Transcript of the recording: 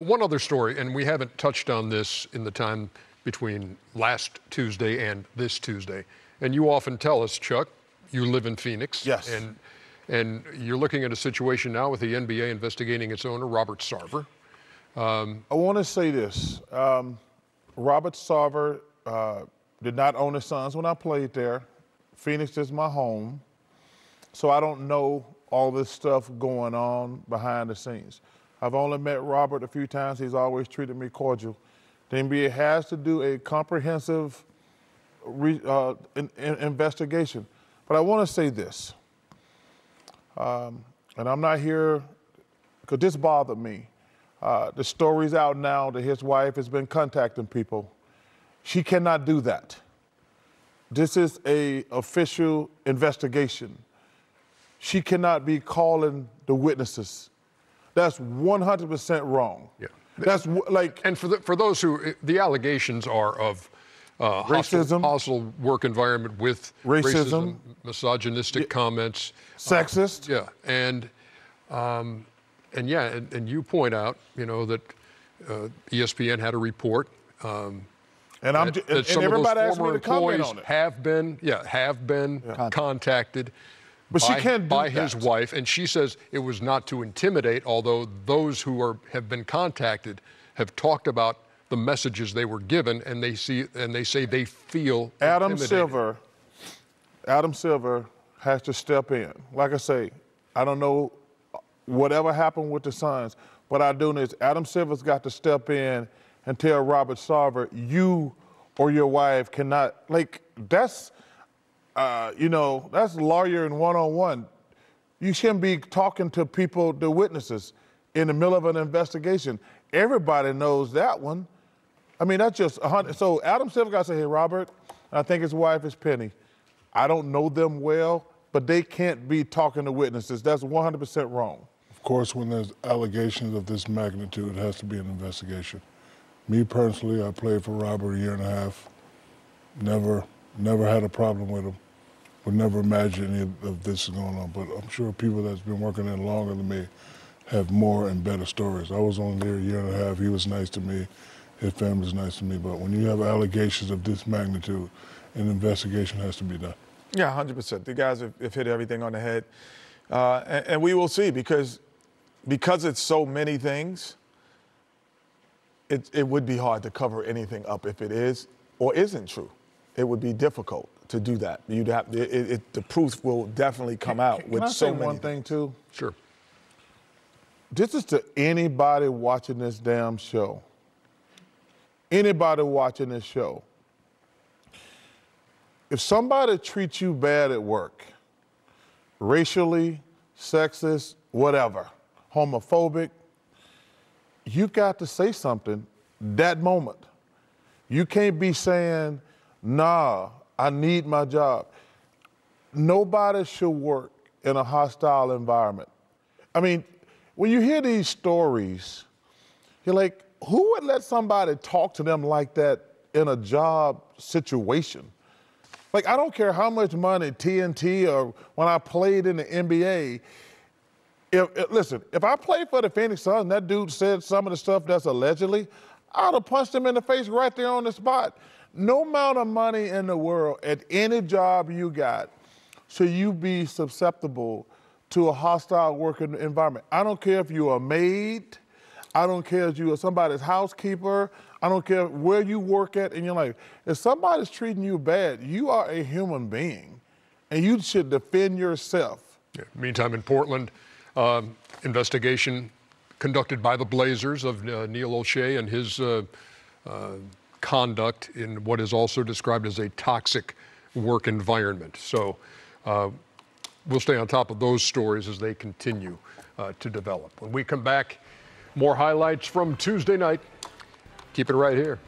One other story, and we haven't touched on this in the time between last Tuesday and this Tuesday. And you often tell us, Chuck, you live in Phoenix. Yes. And and you're looking at a situation now with the NBA investigating its owner, Robert Sarver. Um, I want to say this. Um, Robert Sarver uh, did not own the Suns when I played there. Phoenix is my home. So I don't know all this stuff going on behind the scenes. I've only met Robert a few times. He's always treated me cordial. The NBA has to do a comprehensive re, uh, in, in investigation. But I want to say this, um, and I'm not here because this bothered me. Uh, the story's out now that his wife has been contacting people. She cannot do that. This is a official investigation. She cannot be calling the witnesses. That's 100% wrong. Yeah. That's like. And for the, for those who the allegations are of uh, racism, hostile, work environment with racism, racism misogynistic yeah. comments, sexist. Uh, yeah, and um, and yeah, and, and, you point out, you know, that uh, ESPN had a report. Um, and I'm that, and, that some and everybody of those former employees on it. have been, yeah, have been yeah. contacted. But by, she can't by that. his wife, and she says it was not to intimidate. Although those who are have been contacted have talked about the messages they were given, and they see and they say they feel Adam Silver. Adam Silver has to step in. Like I say, I don't know whatever happened with the Suns, but I do know is Adam Silver's got to step in and tell Robert Sarver, you or your wife cannot like that's uh, you know that's lawyer in one-on-one. You shouldn't be talking to people, the witnesses, in the middle of an investigation. Everybody knows that one. I mean, that's just a hundred. So Adam Silver got to say, hey, Robert, I think his wife is Penny. I don't know them well, but they can't be talking to witnesses. That's 100% wrong. Of course, when there's allegations of this magnitude, it has to be an investigation. Me personally, I played for Robert a year and a half. Never, never had a problem with him. Would never imagine any of this going on. But I'm sure people that's been working there longer than me have more and better stories. I was only there a year and a half. He was nice to me his family's nice to me. But when you have allegations of this magnitude, an investigation has to be done. Yeah, 100%. The guys have, have hit everything on the head. Uh, and, and, we will see because, because it's so many things, it, it would be hard to cover anything up if it is or isn't true. It would be difficult to do that. You'd have it, it, the proof will definitely come out can, with can I so say many. one thing too. Sure. This is to anybody watching this damn show anybody watching this show, if somebody treats you bad at work, racially, sexist, whatever, homophobic, you got to say something that moment. You can't be saying, nah, I need my job. Nobody should work in a hostile environment. I mean, when you hear these stories, you're like, who would let somebody talk to them like that in a job situation? Like, I don't care how much money TNT or when I played in the NBA. If, if, listen, if I played for the Phoenix Suns and that dude said some of the stuff that's allegedly, I'd have punched him in the face right there on the spot. No amount of money in the world at any job you got should you be susceptible to a hostile working environment. I don't care if you're a maid, I don't care if you are somebody's housekeeper. I don't care where you work at in your life. If somebody's treating you bad, you are a human being, and you should defend yourself. Yeah. Meantime, in Portland, um, investigation conducted by the Blazers of uh, Neil Olshey and his uh, uh, conduct in what is also described as a toxic work environment. So uh, we'll stay on top of those stories as they continue uh, to develop. When we come back, more highlights from Tuesday night. Keep it right here.